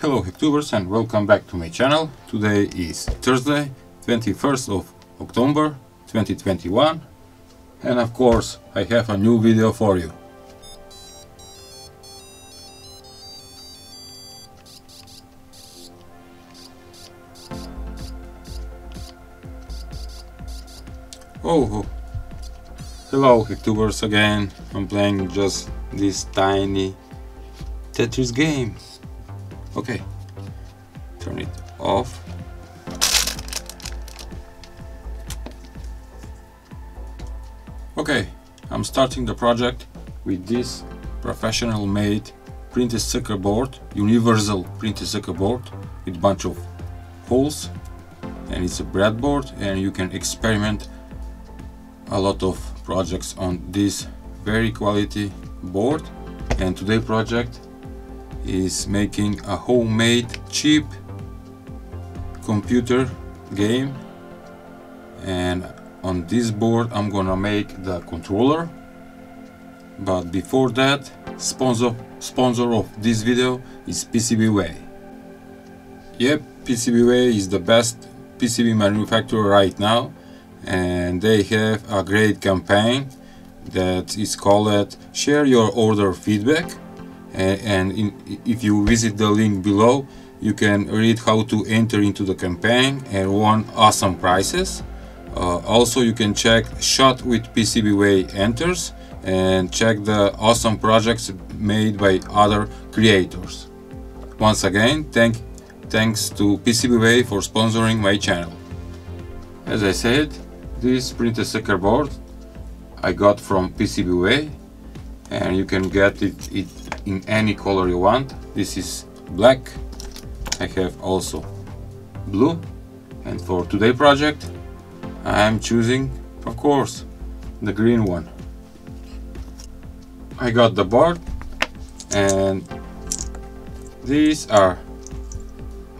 Hello Hacktubers and welcome back to my channel. Today is Thursday, 21st of October 2021 and of course I have a new video for you. Oh, oh. hello Hacktubers again. I'm playing just this tiny Tetris game. Okay, turn it off. Okay, I'm starting the project with this professional made printed circuit board, universal printed circuit board with bunch of holes and it's a breadboard and you can experiment a lot of projects on this very quality board and today project is making a homemade cheap computer game. And on this board I'm gonna make the controller. But before that sponsor sponsor of this video is PCBWay yep PCBWay is the best PCB manufacturer right now. And they have a great campaign that is called share your order feedback and in, if you visit the link below you can read how to enter into the campaign and won awesome prizes. Uh, also you can check shot with PCBWay enters and check the awesome projects made by other creators. Once again thank thanks to PCBWay for sponsoring my channel. As I said this printed circuit board I got from PCBWay and you can get it, it in any color you want. This is black. I have also blue. And for today project I'm choosing of course the green one. I got the board and these are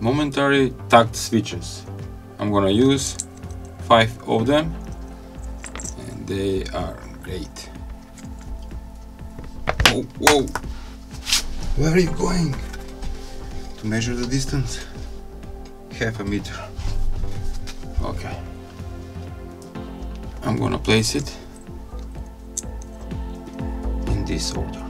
momentary tact switches. I'm gonna use five of them and they are great. Oh, whoa whoa where are you going? To measure the distance. Half a meter. Okay. I'm gonna place it in this order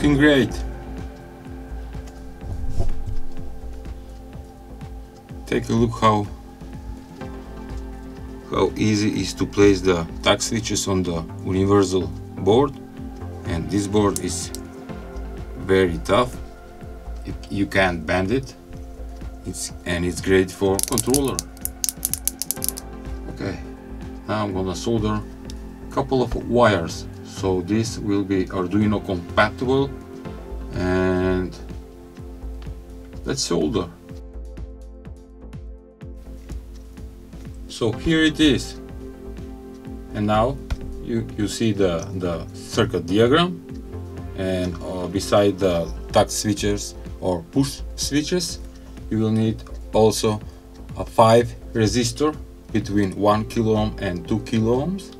looking great. Take a look how how easy is to place the tact switches on the universal board. And this board is very tough. You can't bend it. It's and it's great for controller. Okay now I'm gonna solder a couple of wires so this will be Arduino compatible and let's solder so here it is. And now you, you see the, the circuit diagram and uh, beside the tact switches or push switches you will need also a 5 resistor between 1 kilo ohm and 2 kilo ohms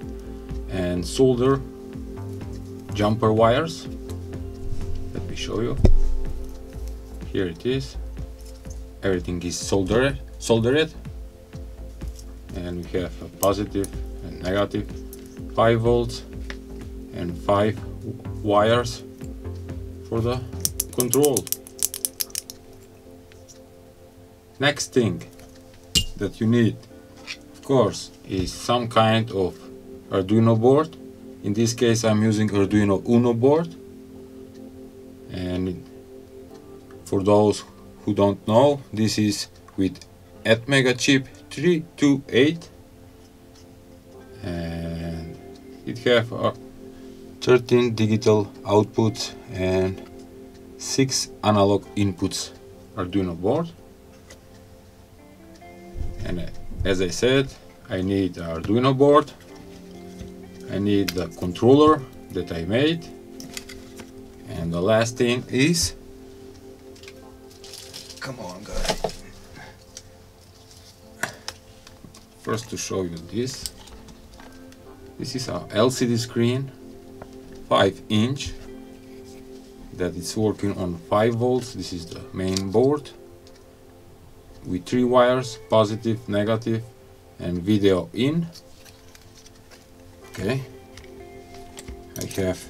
and solder jumper wires. Let me show you. Here it is. Everything is soldered soldered. And we have a positive and negative 5 volts and 5 wires for the control. Next thing that you need of course is some kind of Arduino board in this case I'm using Arduino Uno board. And for those who don't know this is with Atmega chip 328 and it have a 13 digital outputs and 6 analog inputs Arduino board. And uh, as I said I need Arduino board I need the controller that I made. And the last thing is come on guys first to show you this. This is our LCD screen 5 inch that is working on 5 volts. This is the main board with three wires positive negative and video in okay. I have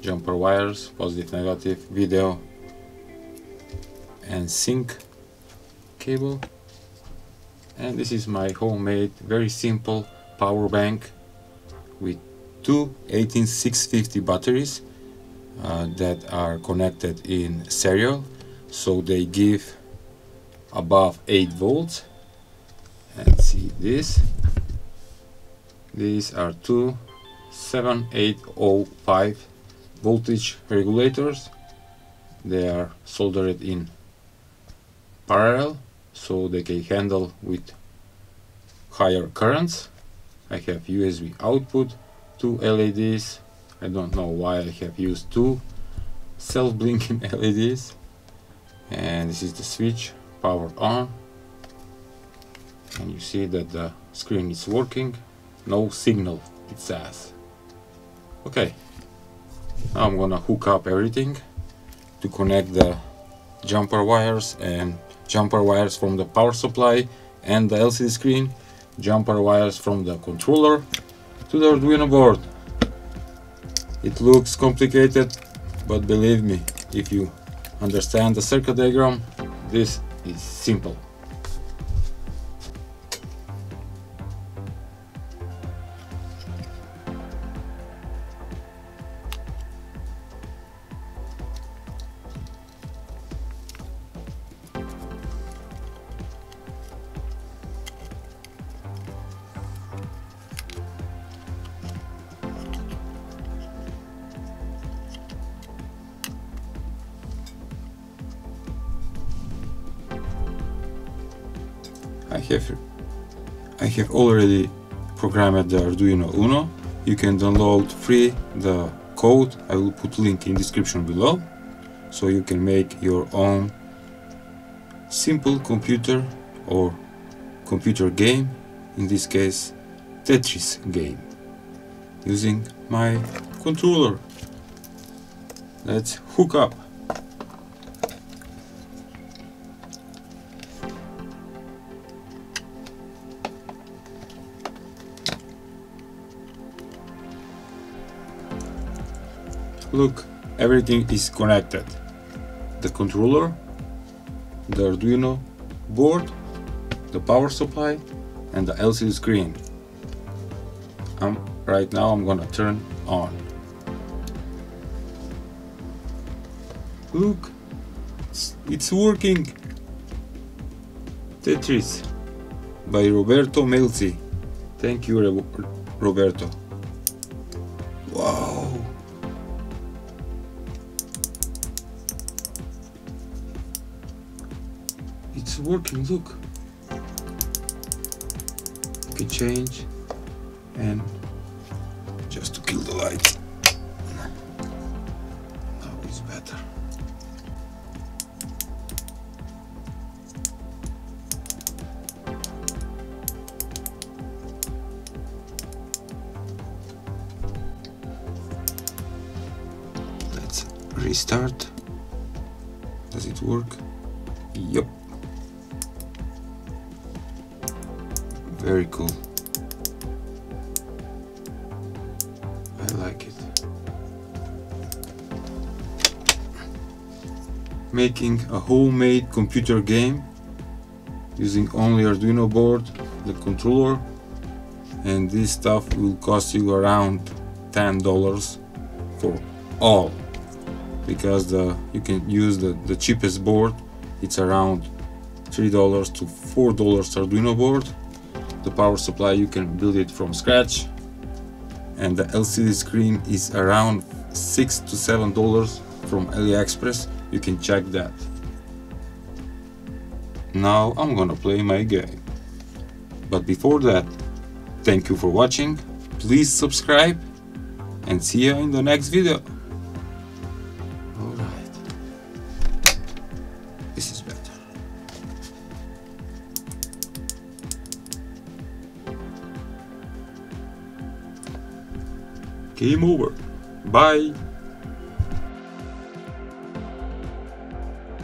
jumper wires positive negative video and sync cable. And this is my homemade very simple power bank with two 18650 batteries uh, that are connected in serial. So they give above 8 volts. And see this these are two 7805 voltage regulators. They are soldered in parallel so they can handle with higher currents. I have USB output two LEDs I don't know why I have used two self-blinking LEDs and this is the switch power on. And you see that the screen is working no signal it says. Okay. Now I'm gonna hook up everything to connect the jumper wires and jumper wires from the power supply and the LCD screen jumper wires from the controller to the Arduino board. It looks complicated but believe me if you understand the circuit diagram this is simple have I have already programmed the Arduino Uno. You can download free the code. I will put link in description below so you can make your own simple computer or computer game in this case Tetris game using my controller let's hook up Look, everything is connected. The controller, the Arduino board, the power supply, and the LCD screen. Um, right now I'm gonna turn on. Look, it's, it's working. Tetris by Roberto Melzi. Thank you, Roberto. it's working look. You can change and just to kill the light. Now it's better. Let's restart. Does it work? Yep very cool. I like it. Making a homemade computer game using only Arduino board the controller and this stuff will cost you around $10 for all. Because the you can use the, the cheapest board it's around $3 to $4 Arduino board the power supply you can build it from scratch. And the LCD screen is around 6 to $7 from AliExpress. You can check that. Now I'm gonna play my game. But before that thank you for watching. Please subscribe and see you in the next video game over. Bye